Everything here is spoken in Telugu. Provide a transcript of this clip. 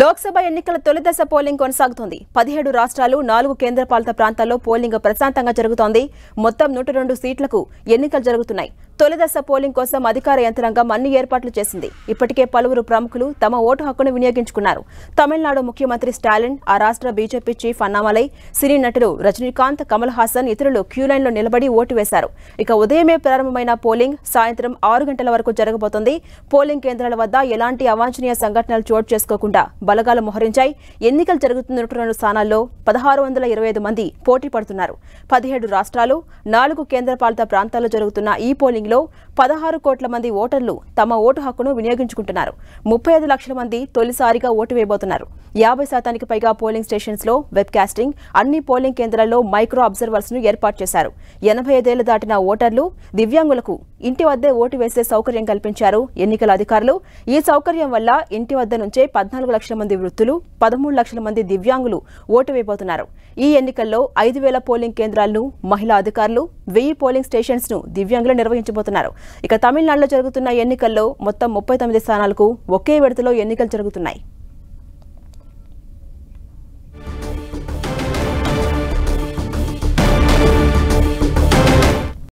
లోక్సభ ఎన్నికల తొలి దశ పోలింగ్ కొనసాగుతోంది. పదిహేడు రాష్ట్రాలు నాలుగు కేంద్రపాలిత ప్రాంతాల్లో పోలింగ్ ప్రశాంతంగా జరుగుతోంది. మొత్తం నూట రెండు సీట్లకు ఎన్నికలు జరుగుతున్నాయి. తొలిదశ పోలింగ్ కోసం అధికార యంత్రాంగం అన్ని ఏర్పాట్లు చేసింది. ఇప్పటికే పలువురు ప్రముఖులు తమ ఓటు హక్కును వినియోగించుకున్నారు. తమిళనాడు ముఖ్యమంత్రి స్టాలిన్ ఆ రాష్ట్ర బీజేపీ చీఫ్ అన్నామలై సినీ నటుడు రజనీకాంత్ కమల్ హాసన్ ఇతరులు క్యూ లైన్లో నిలబడి ఓటు వేశారు. ఇక ఉదయమే ప్రారంభమైన పోలింగ్ సాయంత్రం ఆరు గంటల వరకు జరగబోతోంది. పోలింగ్ కేంద్రాల వద్ద ఎలాంటి అవాంఛనీయ సంఘటనలు చోటు చేసుకోకుండా బలగాలు మోహరించాయి. ఎన్నికలు జరుగుతున్న స్థానాల్లో పదహారు వందల ఇరవై ఐదు మంది పోటీ పడుతున్నారు. పదిహేడు రాష్ట్రాలు నాలుగు కేంద్రపాలిత ప్రాంతాల్లో జరుగుతున్న ఈ పోలింగ్ పోలింగ్లో పదహారు కోట్ల మంది ఓటర్లు తమ ఓటు హక్కును వినియోగించుకుంటున్నారు. ముప్పై ఐదు లక్షల మంది తొలిసారిగా ఓటు వేయబోతున్నారు. యాభై శాతానికి పైగా పోలింగ్ స్టేషన్స్లో వెబ్ కాస్టింగ్ అన్ని పోలింగ్ కేంద్రాల్లో మైక్రో అబ్జర్వర్స్ను ఏర్పాటు చేశారు. ఎనభై ఐదేళ్ళు దాటిన ఓటర్లు దివ్యాంగులకు ఇంటి వద్దే ఓటు వేసే సౌకర్యం కల్పించారు ఎన్నికల అధికారులు. ఈ సౌకర్యం వల్ల ఇంటి వద్ద నుంచే పద్నాలుగు లక్షల మంది వృత్తులు పదమూడు లక్షల మంది దివ్యాంగులు ఓటు వేయబోతున్నారు. ఈ ఎన్నికల్లో ఐదు వేల పోలింగ్ కేంద్రాలను మహిళా అధికారులు వెయ్యి పోలింగ్ స్టేషన్స్ను దివ్యాంగులు నిర్వహించబోతున్నారు. ఇక తమిళనాడులో జరుగుతున్న ఎన్నికల్లో మొత్తం ముప్పై తొమ్మిది స్థానాలకు ఒకే విడతలో ఎన్నికలు జరుగుతున్నాయి.